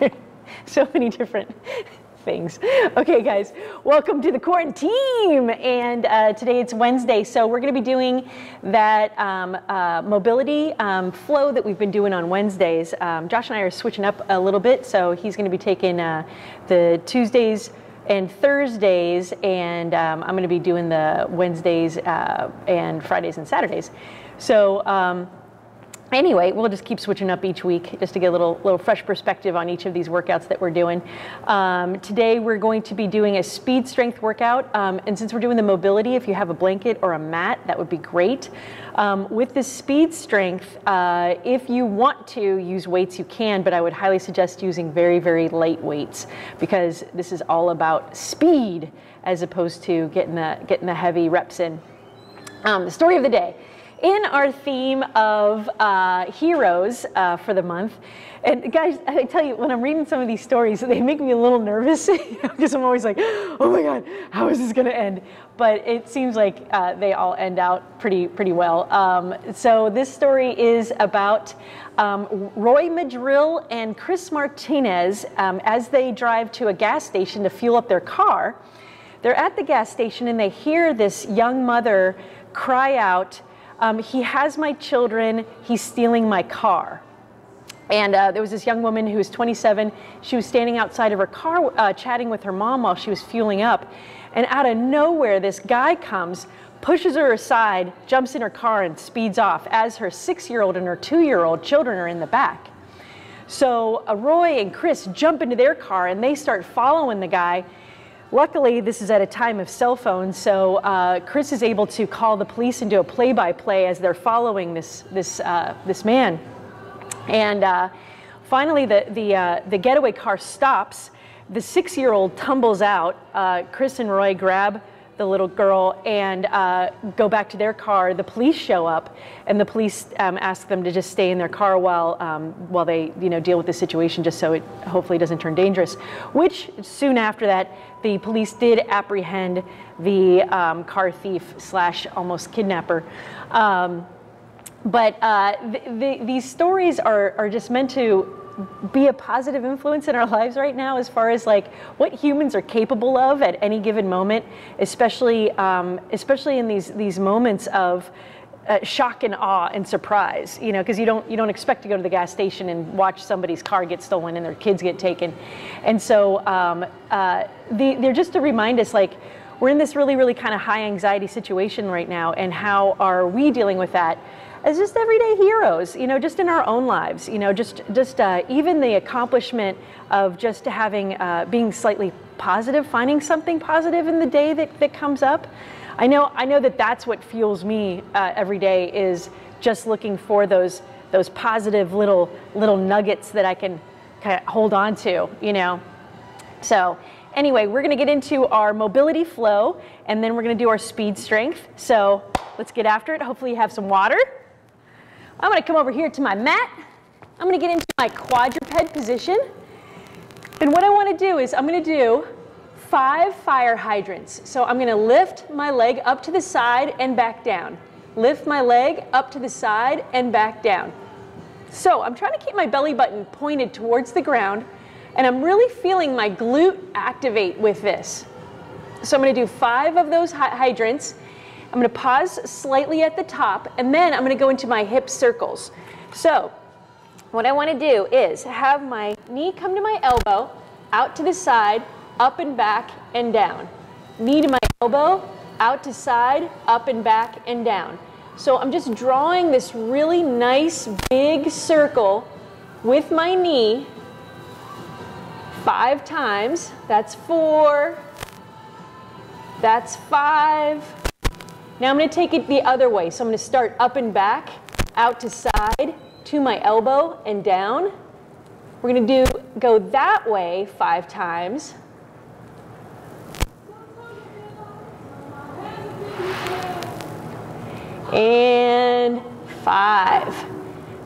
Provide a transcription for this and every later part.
so many different things. Okay, guys, welcome to the QuaranTEAM. And uh, today it's Wednesday, so we're going to be doing that um, uh, mobility um, flow that we've been doing on Wednesdays. Um, Josh and I are switching up a little bit, so he's going to be taking uh, the Tuesdays and Thursdays, and um, I'm going to be doing the Wednesdays uh, and Fridays and Saturdays. So um, anyway, we'll just keep switching up each week just to get a little, little fresh perspective on each of these workouts that we're doing. Um, today, we're going to be doing a speed strength workout. Um, and since we're doing the mobility, if you have a blanket or a mat, that would be great. Um, with the speed strength, uh, if you want to use weights, you can, but I would highly suggest using very, very light weights because this is all about speed as opposed to getting the, getting the heavy reps in. Um, the story of the day in our theme of uh, heroes uh, for the month. And guys, I tell you, when I'm reading some of these stories, they make me a little nervous because I'm always like, oh my God, how is this going to end? But it seems like uh, they all end out pretty, pretty well. Um, so this story is about um, Roy Madrill and Chris Martinez um, as they drive to a gas station to fuel up their car. They're at the gas station and they hear this young mother cry out, um, he has my children, he's stealing my car. And uh, there was this young woman who was 27. She was standing outside of her car uh, chatting with her mom while she was fueling up. And out of nowhere, this guy comes, pushes her aside, jumps in her car, and speeds off as her six year old and her two year old children are in the back. So uh, Roy and Chris jump into their car and they start following the guy. Luckily, this is at a time of cell phones, so uh, Chris is able to call the police and do a play-by-play as they're following this this uh, this man. And uh, finally, the the uh, the getaway car stops. The six-year-old tumbles out. Uh, Chris and Roy grab the little girl and uh, go back to their car. The police show up, and the police um, ask them to just stay in their car while um, while they you know deal with the situation, just so it hopefully doesn't turn dangerous. Which soon after that, the police did apprehend the um, car thief slash almost kidnapper. Um, but uh, th th these stories are, are just meant to be a positive influence in our lives right now as far as like what humans are capable of at any given moment, especially um, especially in these these moments of uh, shock and awe and surprise, you know, because you don't you don't expect to go to the gas station and watch somebody's car get stolen and their kids get taken, and so um, uh, the, they're just to remind us like we're in this really really kind of high anxiety situation right now, and how are we dealing with that? As just everyday heroes, you know, just in our own lives, you know, just just uh, even the accomplishment of just having uh, being slightly positive, finding something positive in the day that, that comes up. I know I know that that's what fuels me uh, every day is just looking for those those positive little little nuggets that I can kind of hold on to, you know. So anyway, we're going to get into our mobility flow and then we're going to do our speed strength. So let's get after it. Hopefully you have some water. I'm going to come over here to my mat. I'm going to get into my quadruped position. And what I want to do is I'm going to do five fire hydrants. So I'm going to lift my leg up to the side and back down. Lift my leg up to the side and back down. So I'm trying to keep my belly button pointed towards the ground and I'm really feeling my glute activate with this. So I'm going to do five of those hydrants I'm gonna pause slightly at the top and then I'm gonna go into my hip circles. So what I wanna do is have my knee come to my elbow, out to the side, up and back and down. Knee to my elbow, out to side, up and back and down. So I'm just drawing this really nice big circle with my knee five times. That's four. That's five. Now I'm going to take it the other way. So I'm going to start up and back, out to side, to my elbow and down. We're going to do go that way five times. And five.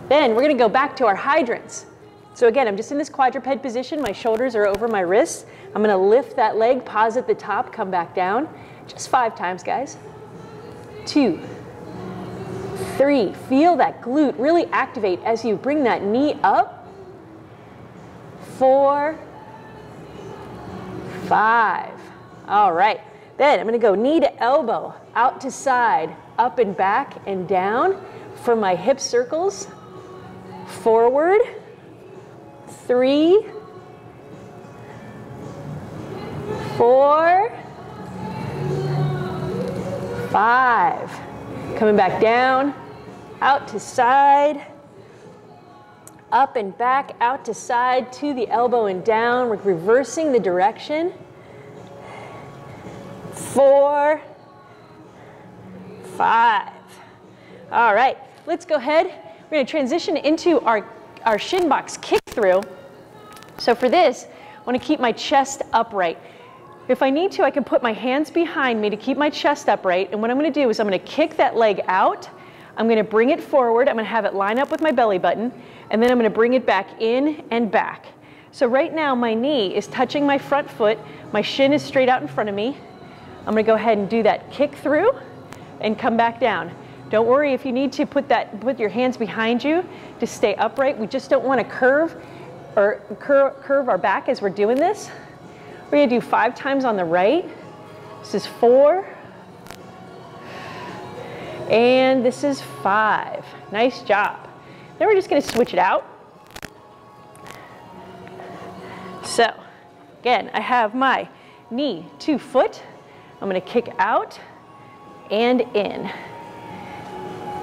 Then we're going to go back to our hydrants. So again, I'm just in this quadruped position. My shoulders are over my wrists. I'm going to lift that leg, pause at the top, come back down. Just five times, guys two, three. Feel that glute really activate as you bring that knee up. four, five. All right. Then I'm going to go knee to elbow, out to side, up and back and down for my hip circles. Forward, three, four, five. Coming back down, out to side, up and back, out to side, to the elbow and down. We're reversing the direction. Four, five. All right, let's go ahead. We're gonna transition into our, our shin box kick through. So for this, I wanna keep my chest upright. If I need to, I can put my hands behind me to keep my chest upright. And what I'm gonna do is I'm gonna kick that leg out. I'm gonna bring it forward. I'm gonna have it line up with my belly button. And then I'm gonna bring it back in and back. So right now my knee is touching my front foot. My shin is straight out in front of me. I'm gonna go ahead and do that kick through and come back down. Don't worry if you need to put that put your hands behind you to stay upright. We just don't want to curve or cur curve our back as we're doing this. We're gonna do five times on the right. This is four. And this is five. Nice job. Then we're just gonna switch it out. So, again, I have my knee to foot. I'm gonna kick out and in.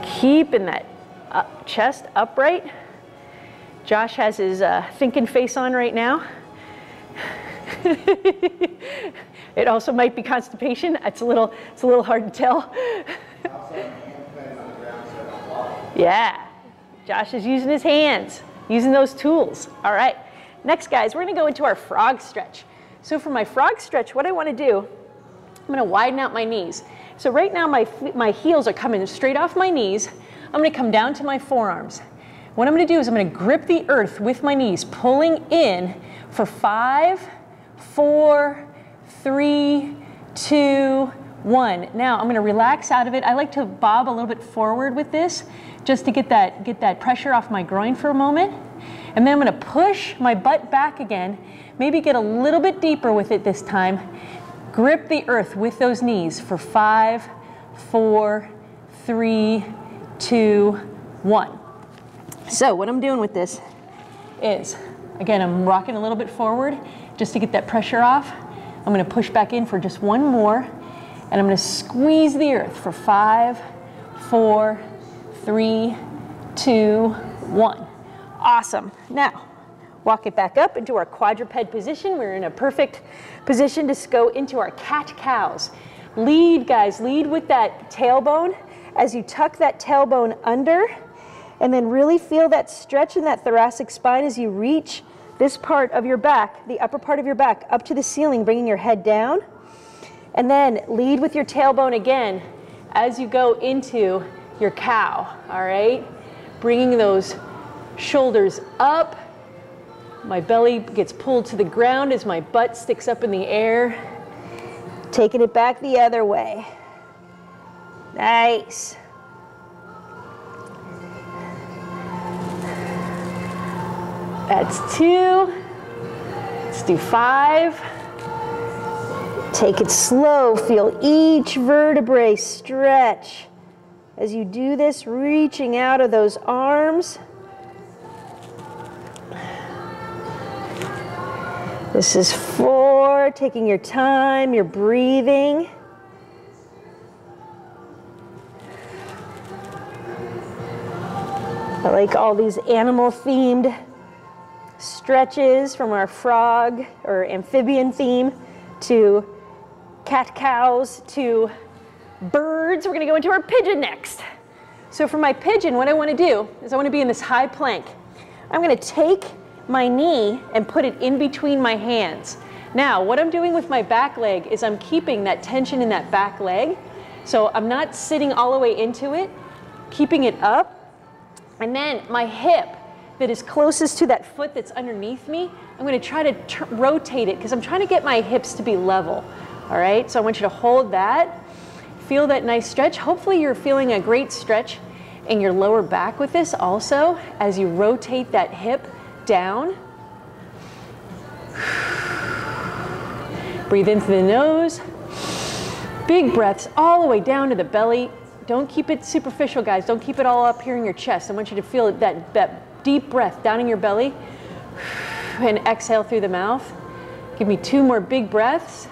Keeping that up, chest upright. Josh has his uh, thinking face on right now. it also might be constipation. It's a little, it's a little hard to tell. yeah, Josh is using his hands, using those tools. All right, next guys, we're gonna go into our frog stretch. So for my frog stretch, what I wanna do, I'm gonna widen out my knees. So right now my, my heels are coming straight off my knees. I'm gonna come down to my forearms. What I'm gonna do is I'm gonna grip the earth with my knees, pulling in for five, four, three, two, one. Now I'm gonna relax out of it. I like to bob a little bit forward with this just to get that, get that pressure off my groin for a moment. And then I'm gonna push my butt back again, maybe get a little bit deeper with it this time. Grip the earth with those knees for five, four, three, two, one. So what I'm doing with this is, again, I'm rocking a little bit forward just to get that pressure off. I'm gonna push back in for just one more, and I'm gonna squeeze the earth for five, four, three, two, one. Awesome. Now, walk it back up into our quadruped position. We're in a perfect position to go into our cat cows. Lead, guys, lead with that tailbone as you tuck that tailbone under and then really feel that stretch in that thoracic spine as you reach this part of your back, the upper part of your back, up to the ceiling, bringing your head down. And then lead with your tailbone again as you go into your cow, all right? Bringing those shoulders up. My belly gets pulled to the ground as my butt sticks up in the air. Taking it back the other way. Nice. That's two. Let's do five. Take it slow. Feel each vertebrae stretch. As you do this, reaching out of those arms. This is four, taking your time, you're breathing. I like all these animal themed stretches from our frog or amphibian theme to cat cows to birds. We're gonna go into our pigeon next. So for my pigeon, what I wanna do is I wanna be in this high plank. I'm gonna take my knee and put it in between my hands. Now, what I'm doing with my back leg is I'm keeping that tension in that back leg. So I'm not sitting all the way into it, keeping it up. And then my hip that is closest to that foot that's underneath me, I'm gonna try to rotate it because I'm trying to get my hips to be level. All right, so I want you to hold that. Feel that nice stretch. Hopefully you're feeling a great stretch in your lower back with this also as you rotate that hip down. Breathe in through the nose. Big breaths all the way down to the belly. Don't keep it superficial, guys. Don't keep it all up here in your chest. I want you to feel that, that deep breath down in your belly. And exhale through the mouth. Give me two more big breaths.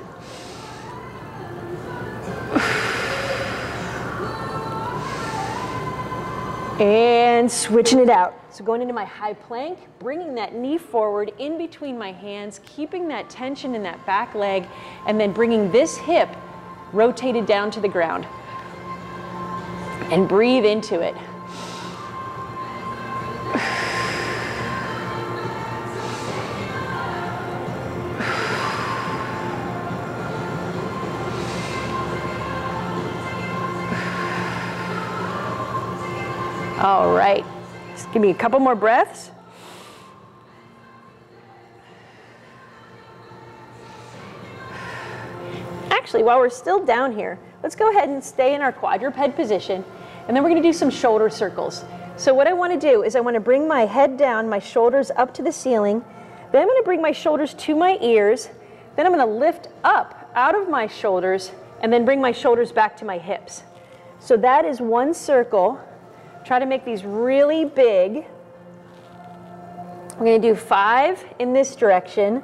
And switching it out. So going into my high plank, bringing that knee forward in between my hands, keeping that tension in that back leg, and then bringing this hip rotated down to the ground. And breathe into it. All right, just give me a couple more breaths. Actually, while we're still down here, let's go ahead and stay in our quadruped position, and then we're gonna do some shoulder circles. So what I wanna do is I wanna bring my head down, my shoulders up to the ceiling, then I'm gonna bring my shoulders to my ears, then I'm gonna lift up out of my shoulders, and then bring my shoulders back to my hips. So that is one circle. Try to make these really big. I'm going to do five in this direction.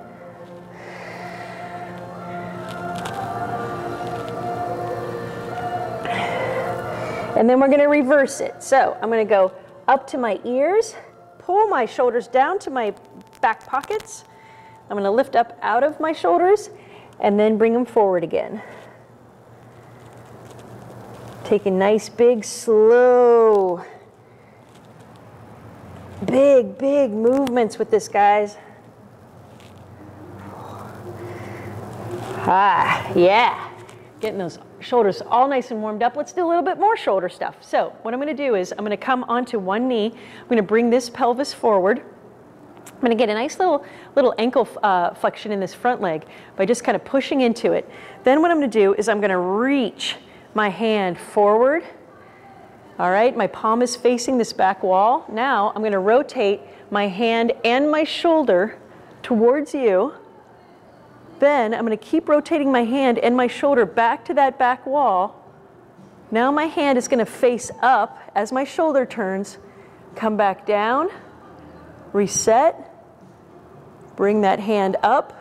And then we're going to reverse it. So I'm going to go up to my ears, pull my shoulders down to my back pockets. I'm going to lift up out of my shoulders and then bring them forward again. Take a nice, big, slow Big, big movements with this, guys. Ah, yeah. Getting those shoulders all nice and warmed up. Let's do a little bit more shoulder stuff. So what I'm gonna do is I'm gonna come onto one knee. I'm gonna bring this pelvis forward. I'm gonna get a nice little, little ankle uh, flexion in this front leg by just kind of pushing into it. Then what I'm gonna do is I'm gonna reach my hand forward all right, my palm is facing this back wall. Now I'm going to rotate my hand and my shoulder towards you. Then I'm going to keep rotating my hand and my shoulder back to that back wall. Now my hand is going to face up as my shoulder turns. Come back down, reset, bring that hand up.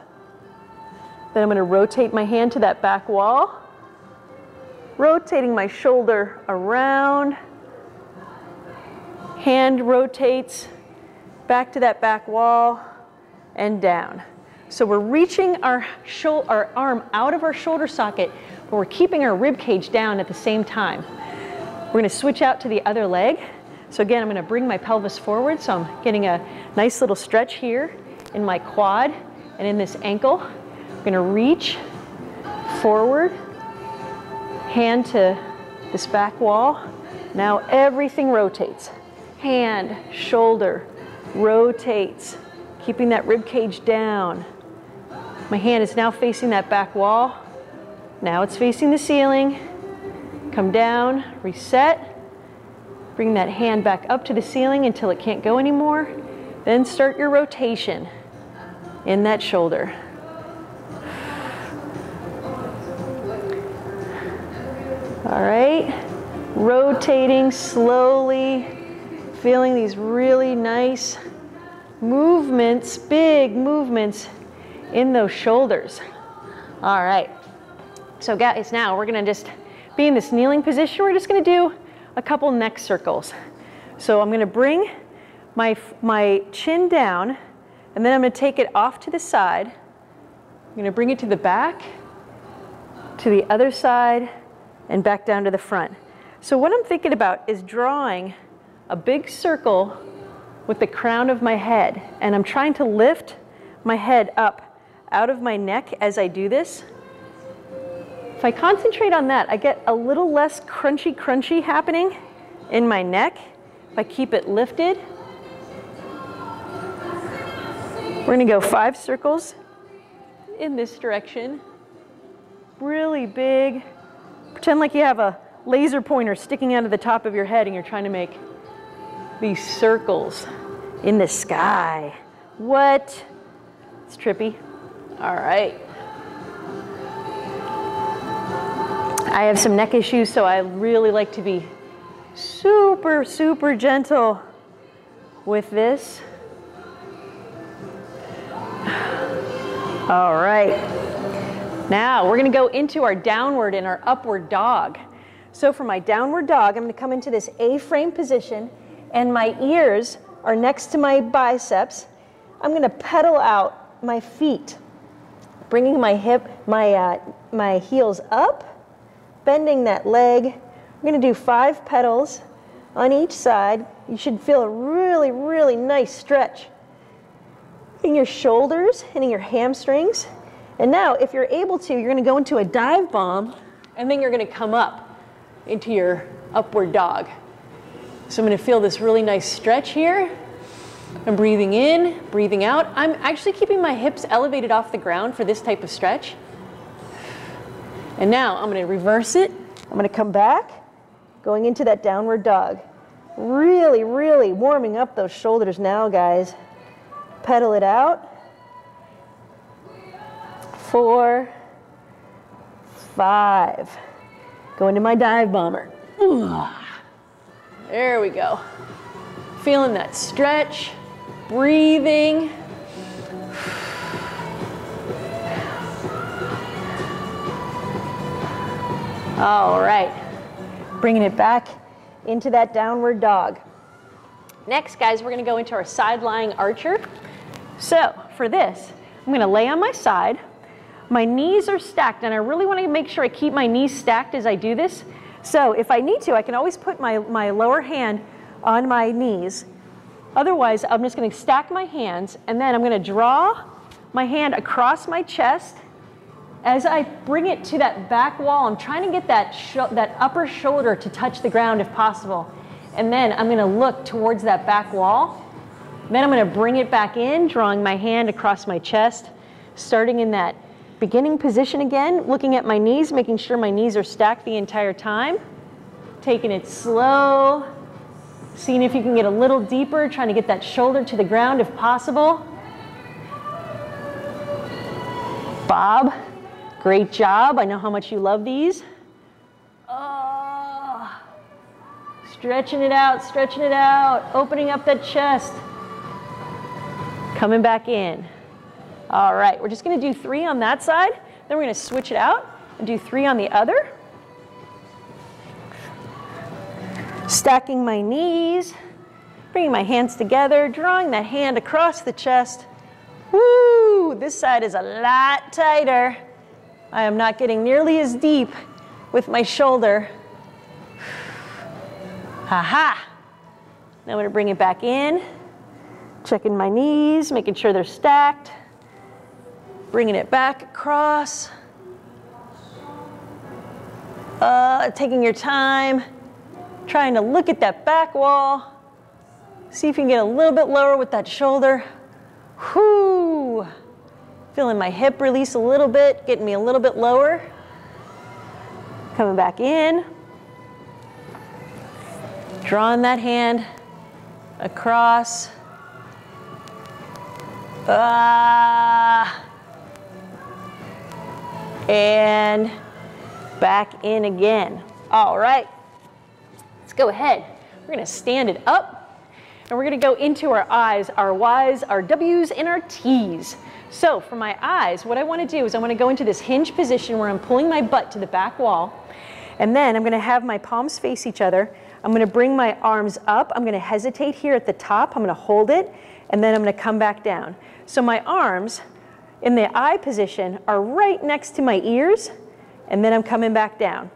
Then I'm going to rotate my hand to that back wall rotating my shoulder around. Hand rotates back to that back wall and down. So we're reaching our, our arm out of our shoulder socket, but we're keeping our rib cage down at the same time. We're gonna switch out to the other leg. So again, I'm gonna bring my pelvis forward, so I'm getting a nice little stretch here in my quad and in this ankle. I'm gonna reach forward, hand to this back wall. Now everything rotates. Hand, shoulder, rotates, keeping that rib cage down. My hand is now facing that back wall. Now it's facing the ceiling. Come down, reset. Bring that hand back up to the ceiling until it can't go anymore. Then start your rotation in that shoulder. All right, rotating slowly, feeling these really nice movements, big movements in those shoulders. All right, so guys, now we're gonna just be in this kneeling position. We're just gonna do a couple neck circles. So I'm gonna bring my, my chin down, and then I'm gonna take it off to the side. I'm gonna bring it to the back, to the other side, and back down to the front. So what I'm thinking about is drawing a big circle with the crown of my head, and I'm trying to lift my head up out of my neck as I do this. If I concentrate on that, I get a little less crunchy crunchy happening in my neck. If I keep it lifted, we're gonna go five circles in this direction. Really big, Pretend like you have a laser pointer sticking out of the top of your head and you're trying to make these circles in the sky. What? It's trippy. All right. I have some neck issues, so I really like to be super, super gentle with this. All right. Now we're gonna go into our downward and our upward dog. So for my downward dog, I'm gonna come into this A-frame position and my ears are next to my biceps. I'm gonna pedal out my feet, bringing my hip, my, uh, my heels up, bending that leg. I'm gonna do five pedals on each side. You should feel a really, really nice stretch in your shoulders and in your hamstrings. And now, if you're able to, you're gonna go into a dive bomb and then you're gonna come up into your upward dog. So I'm gonna feel this really nice stretch here. I'm breathing in, breathing out. I'm actually keeping my hips elevated off the ground for this type of stretch. And now I'm gonna reverse it. I'm gonna come back, going into that downward dog. Really, really warming up those shoulders now, guys. Pedal it out. Four, five. Go into my dive bomber. There we go. Feeling that stretch, breathing. All right, bringing it back into that downward dog. Next, guys, we're gonna go into our side lying archer. So for this, I'm gonna lay on my side. My knees are stacked, and I really wanna make sure I keep my knees stacked as I do this. So if I need to, I can always put my, my lower hand on my knees. Otherwise, I'm just gonna stack my hands, and then I'm gonna draw my hand across my chest. As I bring it to that back wall, I'm trying to get that, that upper shoulder to touch the ground if possible. And then I'm gonna look towards that back wall. Then I'm gonna bring it back in, drawing my hand across my chest, starting in that beginning position again, looking at my knees, making sure my knees are stacked the entire time. Taking it slow, seeing if you can get a little deeper, trying to get that shoulder to the ground if possible. Bob, great job. I know how much you love these. Oh, stretching it out, stretching it out, opening up that chest. Coming back in. All right, we're just gonna do three on that side, then we're gonna switch it out and do three on the other. Stacking my knees, bringing my hands together, drawing that hand across the chest. Woo, this side is a lot tighter. I am not getting nearly as deep with my shoulder Ha-ha. Now I'm gonna bring it back in, checking my knees, making sure they're stacked, bringing it back across. Uh, taking your time, trying to look at that back wall. See if you can get a little bit lower with that shoulder. Whoo! Feeling my hip release a little bit, getting me a little bit lower. Coming back in. Drawing that hand across. Ah. And back in again. All right. Let's go ahead. We're to stand it up. And we're going to go into our I's, our Y's, our W's, and our T's. So for my I's, what I want to do is I want to go into this hinge position where I'm pulling my butt to the back wall. And then I'm going to have my palms face each other. I'm gonna bring my arms up. I'm gonna hesitate here at the top. I'm gonna hold it, and then I'm gonna come back down. So my arms in the I position are right next to my ears, and then I'm coming back down.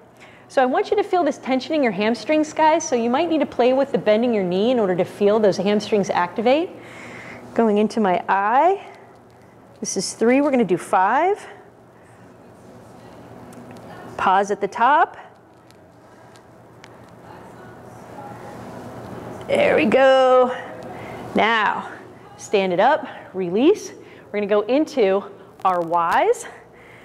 So I want you to feel this tension in your hamstrings, guys. So you might need to play with the bending your knee in order to feel those hamstrings activate. Going into my I. This is three, we're gonna do five. Pause at the top. There we go. Now, stand it up, release. We're gonna go into our Ys.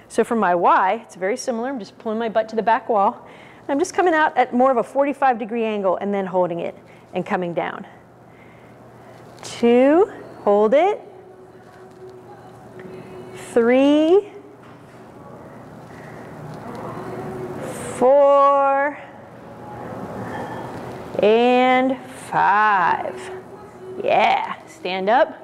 So for my Y, it's very similar. I'm just pulling my butt to the back wall. I'm just coming out at more of a 45 degree angle and then holding it and coming down. Two, hold it. Three, four, and five. Yeah, stand up.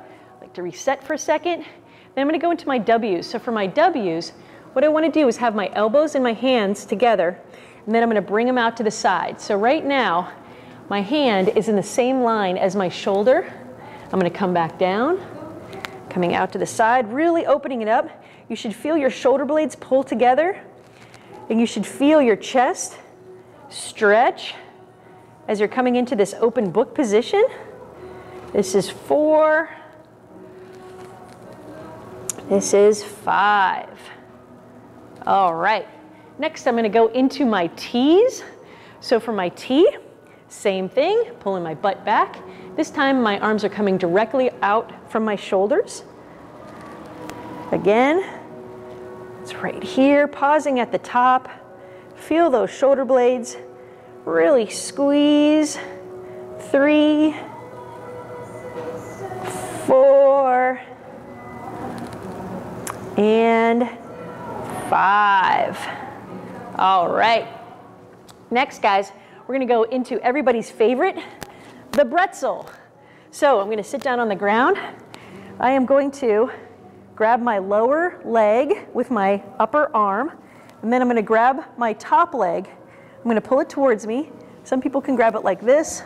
To reset for a second. Then I'm gonna go into my W's. So for my W's, what I wanna do is have my elbows and my hands together, and then I'm gonna bring them out to the side. So right now, my hand is in the same line as my shoulder. I'm gonna come back down, coming out to the side, really opening it up. You should feel your shoulder blades pull together, and you should feel your chest stretch as you're coming into this open book position. This is four. This is five. All right. Next, I'm going to go into my T's. So for my T, same thing, pulling my butt back. This time, my arms are coming directly out from my shoulders. Again, it's right here, pausing at the top. Feel those shoulder blades really squeeze. Three, four, and five. All right. Next, guys, we're gonna go into everybody's favorite, the bretzel. So I'm gonna sit down on the ground. I am going to grab my lower leg with my upper arm, and then I'm gonna grab my top leg I'm gonna pull it towards me. Some people can grab it like this.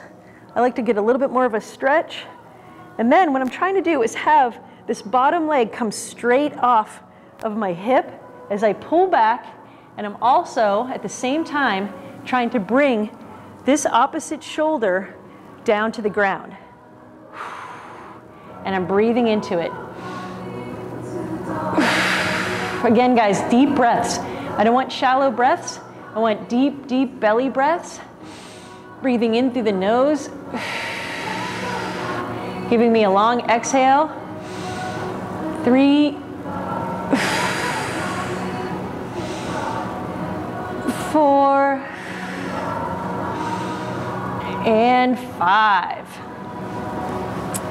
I like to get a little bit more of a stretch. And then what I'm trying to do is have this bottom leg comes straight off of my hip as I pull back. And I'm also, at the same time, trying to bring this opposite shoulder down to the ground. And I'm breathing into it. Again, guys, deep breaths. I don't want shallow breaths. I want deep, deep belly breaths. Breathing in through the nose. Giving me a long exhale. Three. Four. And five.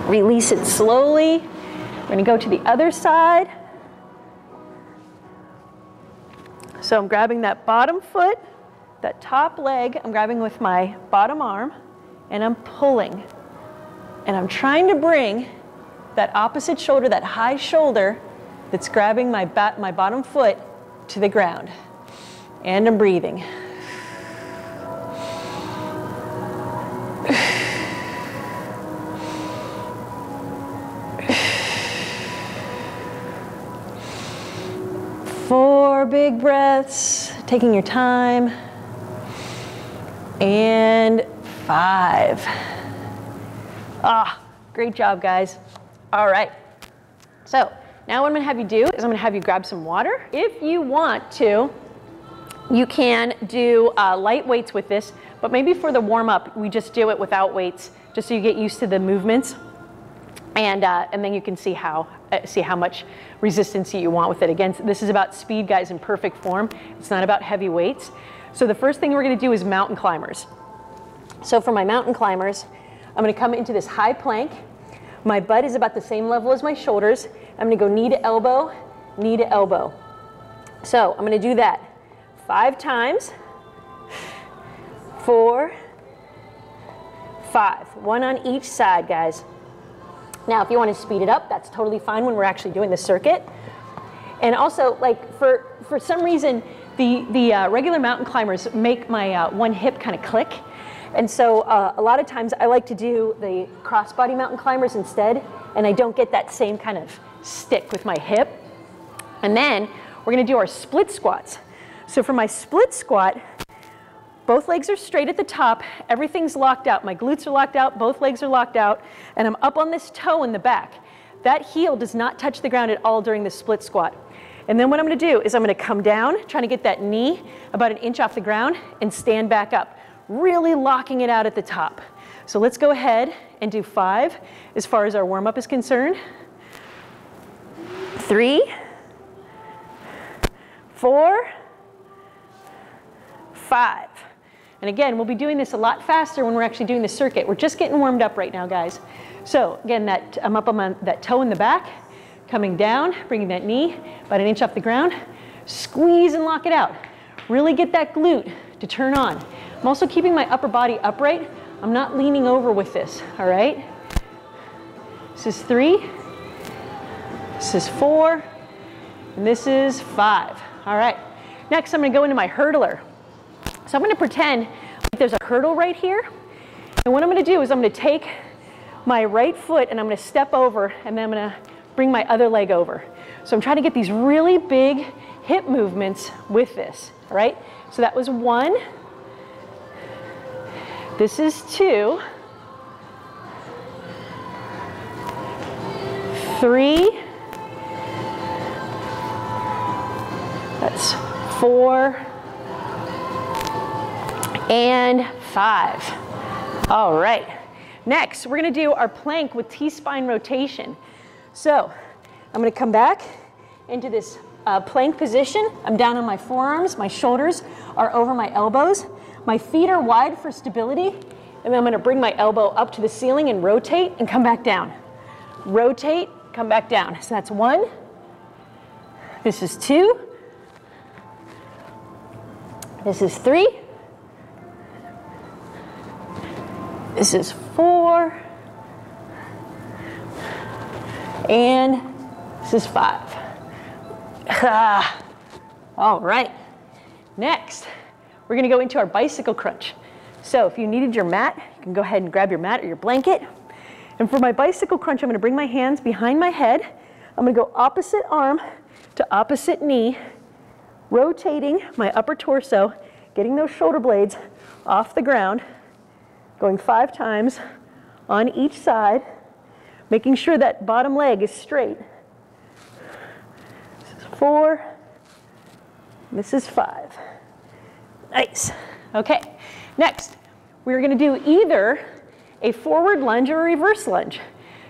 Release it slowly. We're to go to the other side. So I'm grabbing that bottom foot, that top leg, I'm grabbing with my bottom arm, and I'm pulling. And I'm trying to bring that opposite shoulder, that high shoulder that's grabbing my, my bottom foot to the ground. And I'm breathing. Four big breaths, taking your time. And five. Ah, great job, guys. All right. So now what I'm gonna have you do is I'm gonna have you grab some water. If you want to, you can do uh, light weights with this, but maybe for the warm up, we just do it without weights, just so you get used to the movements. And, uh, and then you can see how, uh, see how much resistance you want with it. Again, this is about speed, guys, in perfect form. It's not about heavy weights. So the first thing we're gonna do is mountain climbers. So for my mountain climbers, I'm gonna come into this high plank. My butt is about the same level as my shoulders. I'm gonna go knee to elbow, knee to elbow. So I'm gonna do that five times, four, five. One on each side, guys. Now, if you want to speed it up, that's totally fine when we're actually doing the circuit. And also, like for for some reason, the the uh, regular mountain climbers make my uh, one hip kind of click, and so uh, a lot of times I like to do the crossbody mountain climbers instead, and I don't get that same kind of stick with my hip. And then we're going to do our split squats. So for my split squat, both legs are straight at the top. Everything's locked out. My glutes are locked out. Both legs are locked out. And I'm up on this toe in the back. That heel does not touch the ground at all during the split squat. And then what I'm going to do is I'm going to come down, trying to get that knee about an inch off the ground and stand back up, really locking it out at the top. So let's go ahead and do five as far as our warm up is concerned. Three, four, five. And again, we'll be doing this a lot faster when we're actually doing the circuit. We're just getting warmed up right now, guys. So again, that I'm up on my, that toe in the back, coming down, bringing that knee about an inch off the ground, squeeze and lock it out. Really get that glute to turn on. I'm also keeping my upper body upright, I'm not leaning over with this, all right? This is three, this is four, and this is five. All right, next I'm gonna go into my hurdler. So I'm gonna pretend like there's a hurdle right here, and what I'm gonna do is I'm gonna take my right foot and I'm gonna step over, and then I'm gonna bring my other leg over. So I'm trying to get these really big hip movements with this, all right? So that was one. This is two. Three. That's four. And five. All right. Next, we're gonna do our plank with T-spine rotation. So I'm gonna come back into this uh, plank position. I'm down on my forearms, my shoulders are over my elbows. My feet are wide for stability, and then I'm gonna bring my elbow up to the ceiling and rotate and come back down. Rotate, come back down. So that's one. This is two. This is three. This is four. And this is five. Ah. All right. Next, we're gonna go into our bicycle crunch. So if you needed your mat, you can go ahead and grab your mat or your blanket. And for my bicycle crunch, I'm gonna bring my hands behind my head. I'm gonna go opposite arm to opposite knee, rotating my upper torso, getting those shoulder blades off the ground, going five times on each side, making sure that bottom leg is straight. This is four, this is five. Nice. Okay, next, we're gonna do either a forward lunge or a reverse lunge.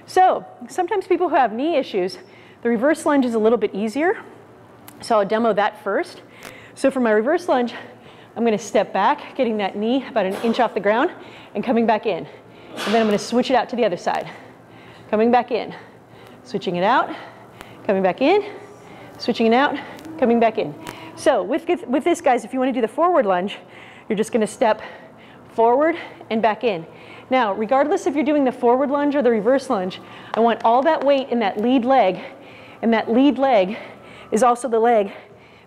So sometimes people who have knee issues, the reverse lunge is a little bit easier. So I'll demo that first. So for my reverse lunge, I'm gonna step back, getting that knee about an inch off the ground and coming back in. And then I'm gonna switch it out to the other side. Coming back in, switching it out, coming back in, switching it out, coming back in. So with, with this, guys, if you want to do the forward lunge, you're just going to step forward and back in. Now, regardless if you're doing the forward lunge or the reverse lunge, I want all that weight in that lead leg, and that lead leg is also the leg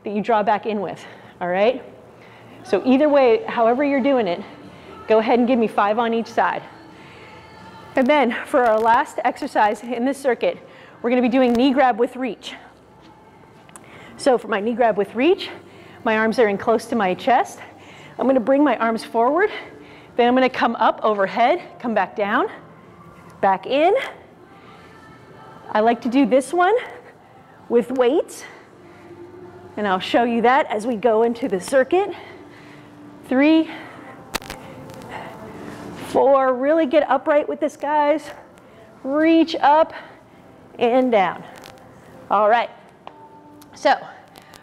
that you draw back in with, all right? So either way, however you're doing it, go ahead and give me five on each side. And then for our last exercise in this circuit, we're gonna be doing knee grab with reach. So for my knee grab with reach, my arms are in close to my chest. I'm gonna bring my arms forward. Then I'm gonna come up overhead, come back down, back in. I like to do this one with weights. And I'll show you that as we go into the circuit. Three, four, really get upright with this, guys. Reach up and down. All right. So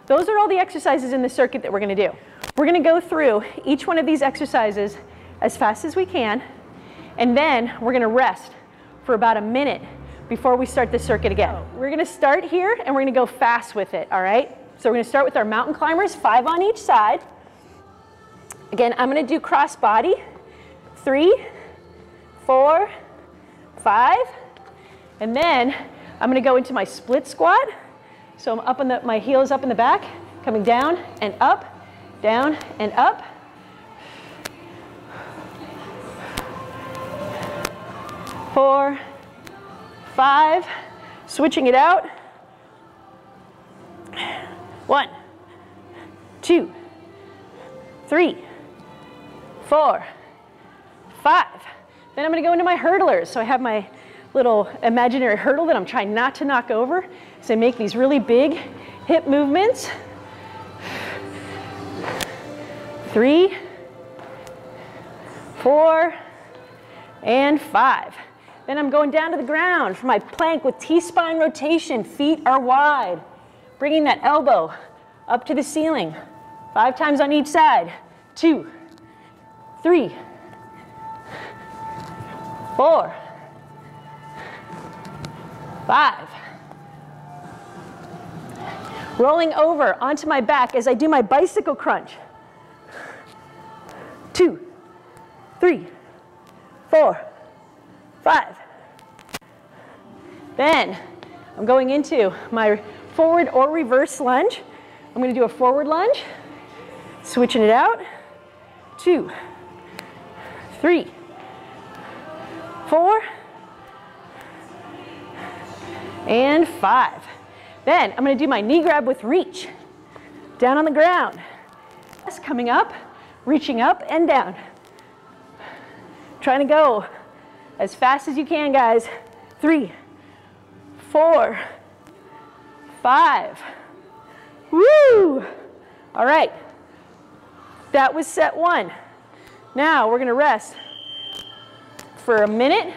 those are all the exercises in the circuit that we're gonna do. We're gonna go through each one of these exercises as fast as we can, and then we're gonna rest for about a minute before we start the circuit again. Oh. We're gonna start here and we're gonna go fast with it, all right? So we're gonna start with our mountain climbers, five on each side. Again, I'm gonna do cross body. Three, four, five, and then I'm gonna go into my split squat. So I'm up on the, my heels up in the back, coming down and up, down and up. Four, five, switching it out. One, two, three, four, five. Then I'm gonna go into my hurdlers. So I have my little imaginary hurdle that I'm trying not to knock over. So make these really big hip movements. Three, four, and five. Then I'm going down to the ground for my plank with T-spine rotation. Feet are wide. Bringing that elbow up to the ceiling. Five times on each side. Two, three, four, five. Rolling over onto my back as I do my bicycle crunch. Two, three, four, five. Then I'm going into my forward or reverse lunge. I'm going to do a forward lunge, switching it out. Two, three, four, and five. Then I'm going to do my knee grab with reach. Down on the ground. Coming up, reaching up and down. Trying to go as fast as you can, guys. Three, four, five. Woo! All right. That was set one. Now we're gonna rest for a minute,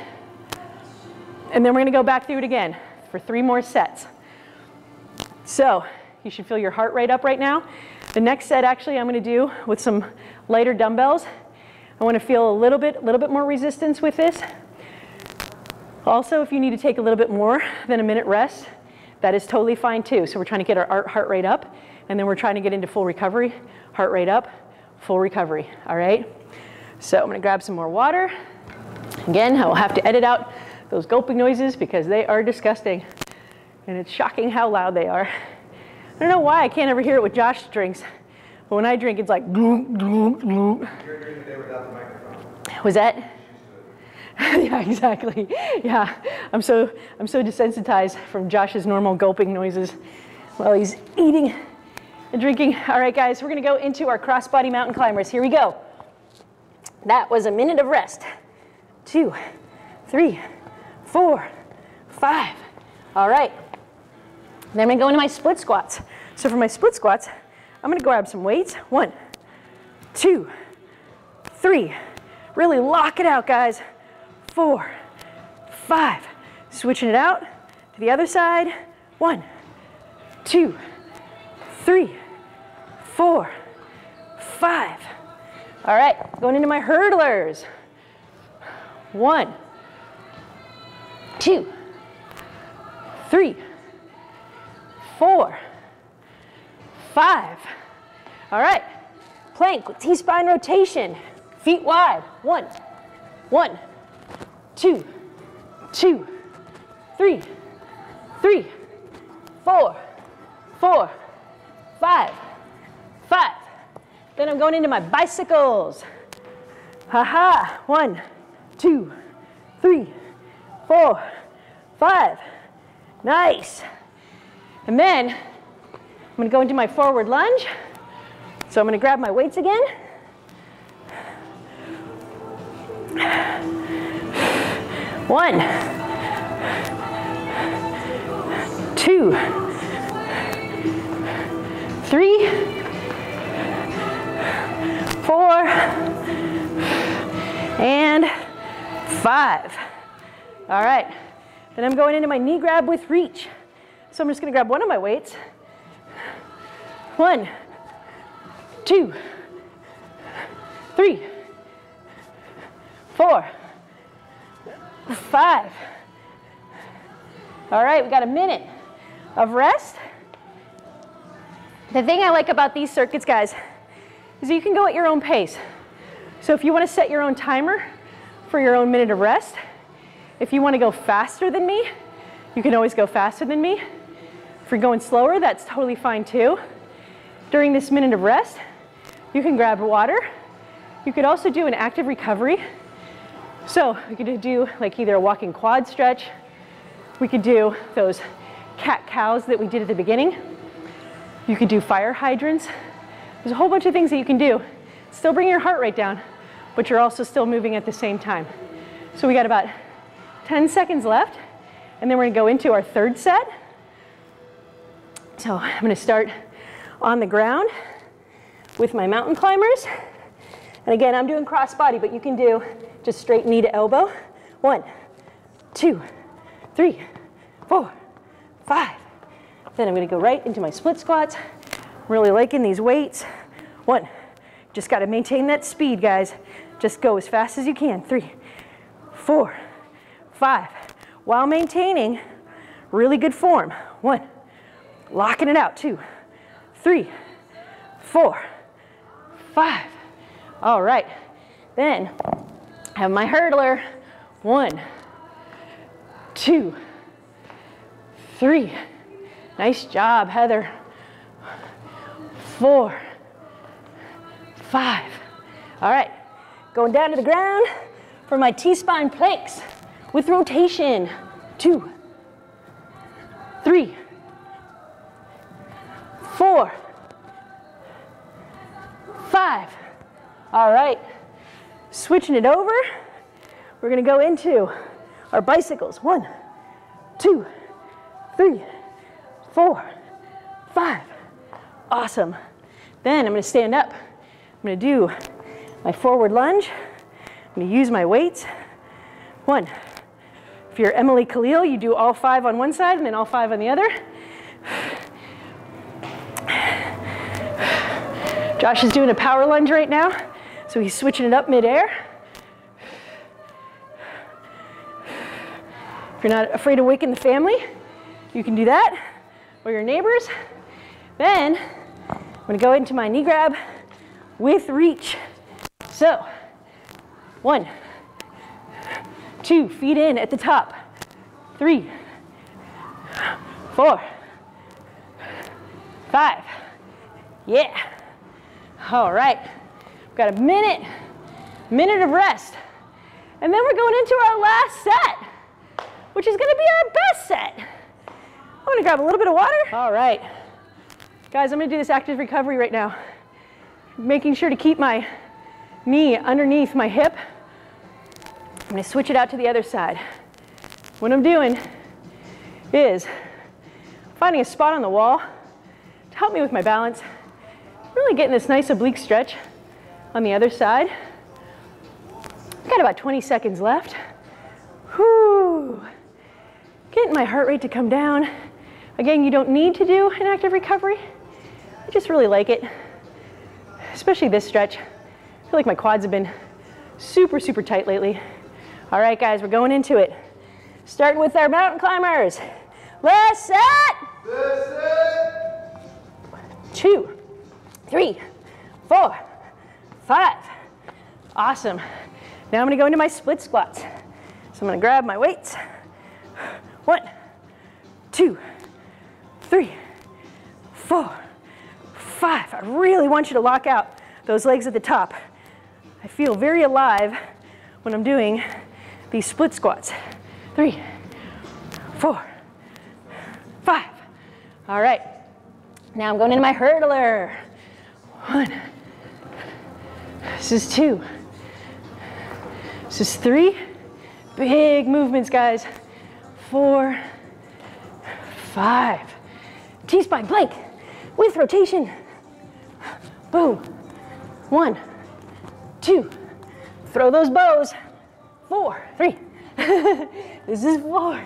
and then we're gonna go back through it again for three more sets. So you should feel your heart rate up right now. The next set actually I'm gonna do with some lighter dumbbells. I wanna feel a little bit, a little bit more resistance with this. Also, if you need to take a little bit more than a minute rest, that is totally fine too. So we're trying to get our heart rate up, and then we're trying to get into full recovery. Heart rate up, full recovery, all right? So I'm gonna grab some more water. Again, I will have to edit out those gulping noises because they are disgusting. And it's shocking how loud they are. I don't know why I can't ever hear it with Josh drinks. But when I drink, it's like gloop, gloop, gloop. You're without microphone. Was that? yeah, exactly. Yeah, I'm so I'm so desensitized from Josh's normal gulping noises while he's eating and drinking. All right, guys, we're gonna go into our crossbody mountain climbers. Here we go. That was a minute of rest. Two, three, four, five. All right. Then I'm gonna go into my split squats. So for my split squats, I'm gonna grab some weights. One, two, three. Really lock it out, guys four, five. Switching it out to the other side. One, two, three, four, five. All right, going into my hurdlers. One, two, three, four, five. All right, plank with T-spine rotation. Feet wide. One, one, two, two, three, three, four, four, five, five. Then I'm going into my bicycles. Ha-ha, one, two, three, four, five. Nice. And then I'm gonna go into my forward lunge. So I'm gonna grab my weights again. One, two, three, four, and five. All right, then I'm going into my knee grab with reach. So I'm just gonna grab one of my weights. One, two, three, four, five. All right, we got a minute of rest. The thing I like about these circuits, guys, is you can go at your own pace. So if you want to set your own timer for your own minute of rest, if you want to go faster than me, you can always go faster than me. If you're going slower, that's totally fine too. During this minute of rest, you can grab water. You could also do an active recovery so we could do like either a walking quad stretch. We could do those cat cows that we did at the beginning. You could do fire hydrants. There's a whole bunch of things that you can do. Still bring your heart rate down, but you're also still moving at the same time. So we got about 10 seconds left, and then we're gonna go into our third set. So I'm gonna start on the ground with my mountain climbers. And again, I'm doing crossbody, but you can do just straight knee to elbow. One, two, three, four, five. Then I'm gonna go right into my split squats. Really liking these weights. One, just gotta maintain that speed, guys. Just go as fast as you can. Three, four, five. While maintaining really good form. One, locking it out. Two, three, four, five. All right. Then I have my hurdler. One, two, three. Nice job, Heather. Four, five. All right, going down to the ground for my T-spine planks with rotation. Two, three, four, five. All right, switching it over. We're gonna go into our bicycles. One, two, three, four, five. Awesome. Then I'm gonna stand up. I'm gonna do my forward lunge. I'm gonna use my weights. One. If you're Emily Khalil, you do all five on one side and then all five on the other. Josh is doing a power lunge right now, so he's switching it up midair. If you're not afraid to waken the family, you can do that, or your neighbors. Then I'm gonna go into my knee grab with reach. So, one, two, feet in at the top, three, four, five, yeah. All right, we've got a minute, minute of rest. And then we're going into our last set, which is gonna be our best set. I'm gonna grab a little bit of water. All right, guys, I'm gonna do this active recovery right now. Making sure to keep my knee underneath my hip. I'm gonna switch it out to the other side. What I'm doing is finding a spot on the wall to help me with my balance Really getting this nice oblique stretch on the other side. Got about 20 seconds left. Whew. Getting my heart rate to come down. Again, you don't need to do an active recovery. I just really like it, especially this stretch. I feel like my quads have been super, super tight lately. All right, guys, we're going into it. Starting with our mountain climbers. Last set. Two three, four, five. Awesome. Now I'm gonna go into my split squats. So I'm gonna grab my weights. One, two, three, four, five. I really want you to lock out those legs at the top. I feel very alive when I'm doing these split squats. Three, four, five. All right. Now I'm going into my hurdler. One. This is two. This is three. Big movements, guys. Four, five. T-spine plank with rotation. Boom. One, two. Throw those bows. Four, three. this is four.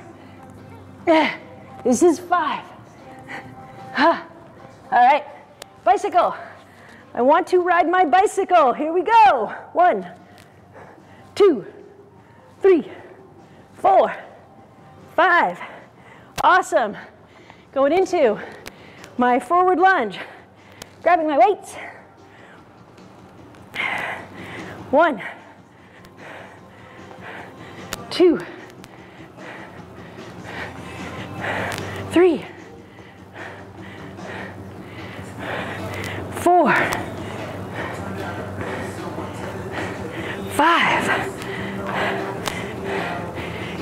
This is five. All right, bicycle. I want to ride my bicycle. Here we go. One, two, three, four, five. Awesome. Going into my forward lunge. Grabbing my weights. One, two, three, four, five.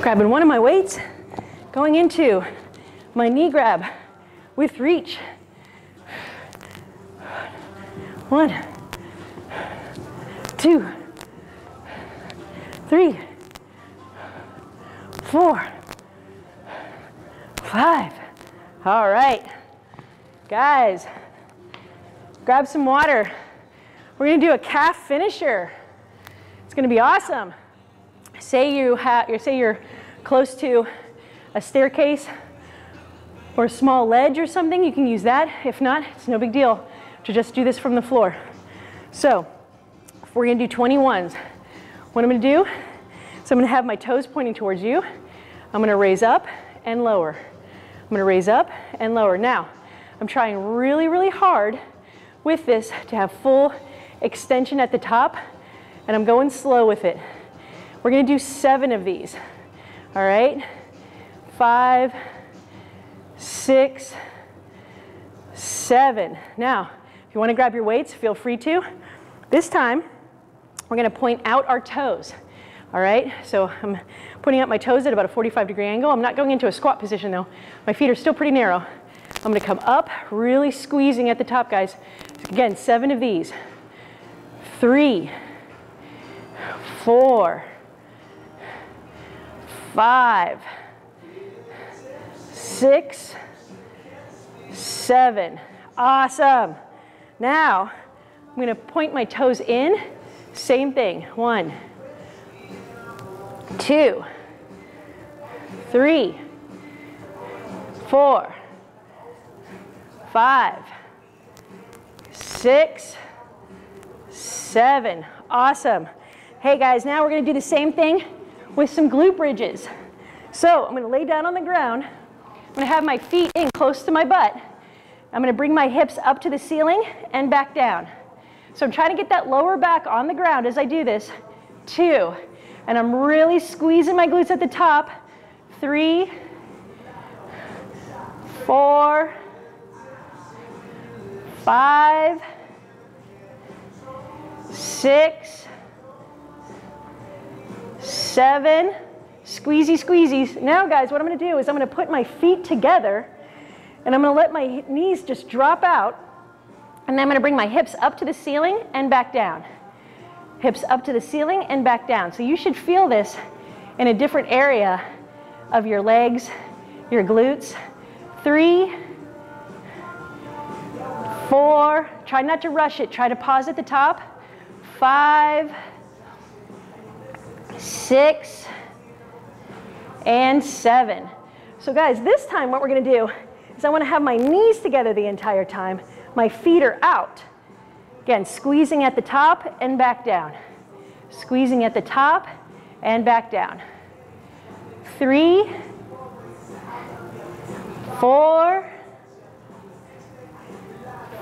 Grabbing one of my weights, going into my knee grab with reach. One, two, three, four, five. All right, guys, grab some water. We're gonna do a calf finisher. It's gonna be awesome. Say you have, say you're close to a staircase or a small ledge or something, you can use that. If not, it's no big deal to just do this from the floor. So, we're gonna do 21s. What I'm gonna do, so I'm gonna have my toes pointing towards you. I'm gonna raise up and lower. I'm gonna raise up and lower. Now, I'm trying really, really hard with this to have full extension at the top, and I'm going slow with it. We're gonna do seven of these. All right? Five, six, seven. Now, if you wanna grab your weights, feel free to. This time, we're gonna point out our toes. All right, so I'm pointing out my toes at about a 45 degree angle. I'm not going into a squat position though. My feet are still pretty narrow. I'm gonna come up, really squeezing at the top, guys. Again, seven of these. Three, four, five, six, seven. Awesome. Now, I'm gonna point my toes in. Same thing. One, two, three, four, five, six, seven. Awesome. Hey guys, now we're gonna do the same thing with some glute bridges. So I'm gonna lay down on the ground. I'm gonna have my feet in close to my butt. I'm gonna bring my hips up to the ceiling and back down. So I'm trying to get that lower back on the ground as I do this. Two, and I'm really squeezing my glutes at the top. Three, four, five, six, seven, squeezy, squeezies. Now guys, what I'm gonna do is I'm gonna put my feet together and I'm gonna let my knees just drop out and then I'm gonna bring my hips up to the ceiling and back down. Hips up to the ceiling and back down. So you should feel this in a different area of your legs, your glutes. Three, four, try not to rush it, try to pause at the top. Five, six, and seven. So guys, this time what we're gonna do is I wanna have my knees together the entire time. My feet are out. Again, squeezing at the top and back down. Squeezing at the top and back down. Three, four,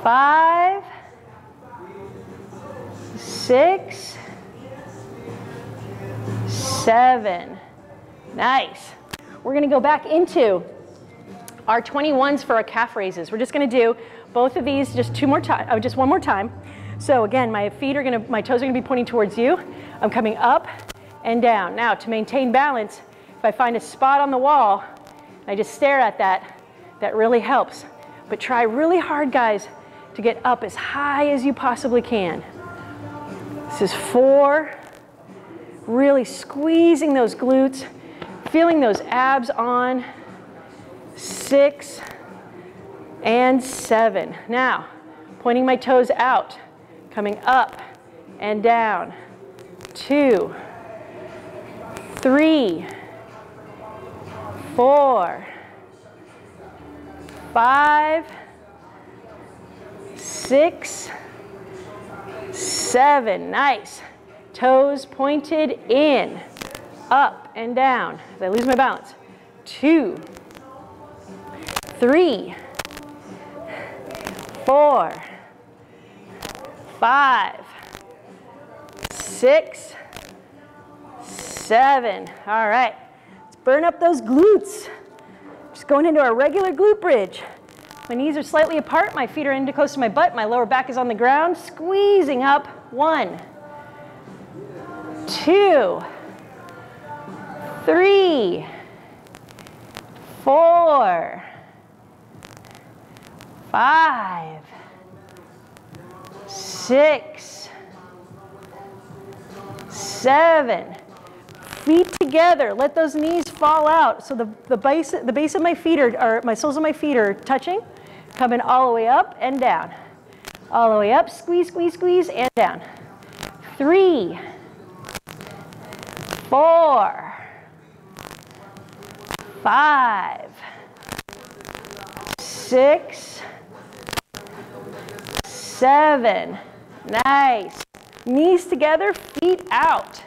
five, six, seven. Nice. We're gonna go back into our 21s for our calf raises. We're just gonna do both of these just two more time, oh, uh, just one more time. So again, my feet are gonna, my toes are gonna be pointing towards you. I'm coming up and down. Now to maintain balance, if I find a spot on the wall, I just stare at that, that really helps. But try really hard, guys, to get up as high as you possibly can. This is four, really squeezing those glutes, feeling those abs on. Six and seven. Now, pointing my toes out, coming up and down. Two, three, four, five, six, seven. Nice. Toes pointed in, up and down I lose my balance. Two, three, four, five, six, seven. All right, let's burn up those glutes. Just going into our regular glute bridge. My knees are slightly apart, my feet are into close to my butt, my lower back is on the ground, squeezing up. One, two, three, four, five, six, seven. Feet together. Let those knees fall out. So the, the, base, the base of my feet are, are, my soles of my feet are touching. Coming all the way up and down. All the way up, squeeze, squeeze, squeeze, and down. Three, four, five, six, seven. Nice. Knees together, feet out.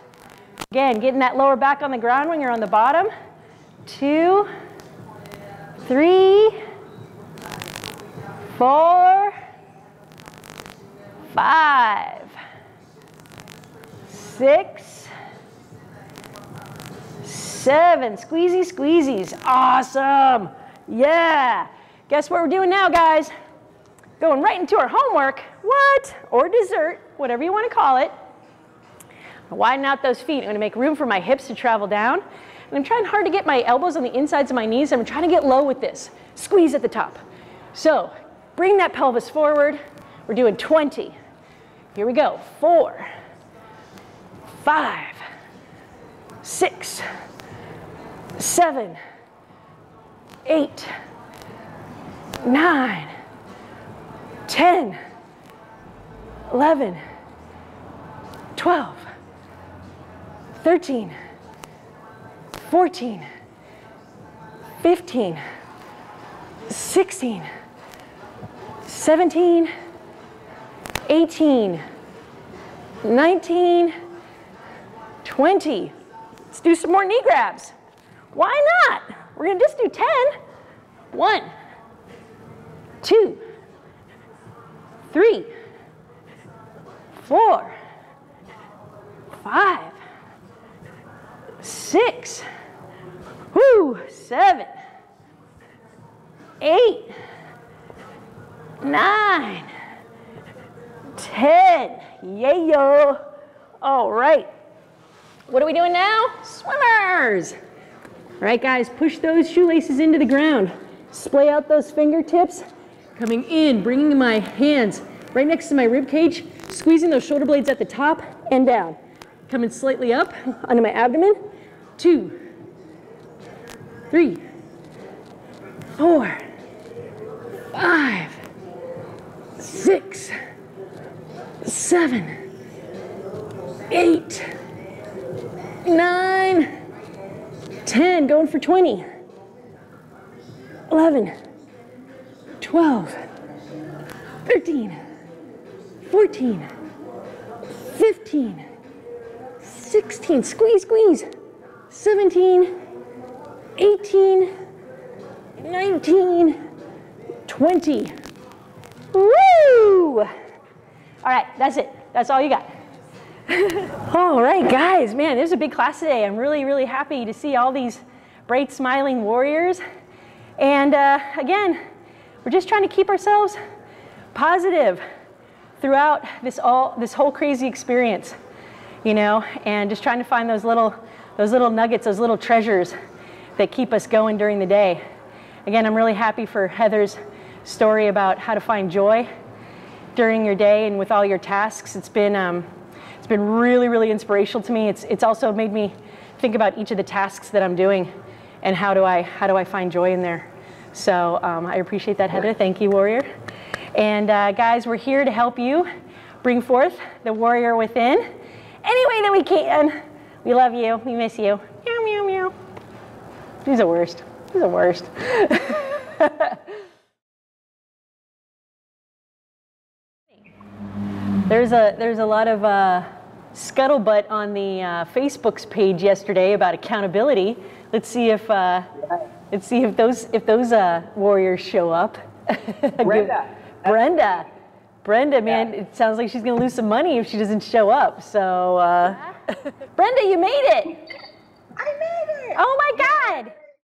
Again, getting that lower back on the ground when you're on the bottom. Two, three, four, five, six, seven. Squeezy, squeezies. Awesome. Yeah. Guess what we're doing now, guys? Going right into our homework. What? Or dessert, whatever you want to call it. Widen out those feet. I'm going to make room for my hips to travel down. And I'm trying hard to get my elbows on the insides of my knees. I'm trying to get low with this. Squeeze at the top. So bring that pelvis forward. We're doing 20. Here we go. Four, five, six, seven, eight, nine, 10, 11, 12, 13, 14, 15, 16, 17, 18, 19, 20. Let's do some more knee grabs. Why not? We're gonna just do 10. One, two, three, four, five, six, whoo, seven, eight, nine, ten. Yeah, yo. All right. What are we doing now? Swimmers. All right, guys, push those shoelaces into the ground. Splay out those fingertips. Coming in, bringing my hands right next to my rib cage, squeezing those shoulder blades at the top and down. Coming slightly up onto my abdomen. Two, three, four, five, six, seven, eight, nine, 10, going for 20, 11, 12, 13, 14, 15, 16, squeeze, squeeze, 17, 18, 19, 20. Woo! All right, that's it. That's all you got. all right, guys, man, this is a big class today. I'm really, really happy to see all these bright, smiling warriors. And uh, again, we're just trying to keep ourselves positive throughout this all this whole crazy experience, you know, and just trying to find those little those little nuggets, those little treasures that keep us going during the day. Again, I'm really happy for Heather's story about how to find joy during your day and with all your tasks. It's been um, it's been really, really inspirational to me. It's it's also made me think about each of the tasks that I'm doing and how do I how do I find joy in there. So um, I appreciate that, Heather. Thank you, Warrior. And uh, guys, we're here to help you bring forth the warrior within any way that we can. We love you. We miss you. Meow, meow, meow. He's the worst. He's the worst. there's a there's a lot of uh, scuttlebutt on the uh, Facebook's page yesterday about accountability. Let's see if uh, let's see if those if those uh, warriors show up. Brenda. Brenda. Brenda, man, it sounds like she's gonna lose some money if she doesn't show up. So, uh, Brenda, you made it. I made it. Oh my God.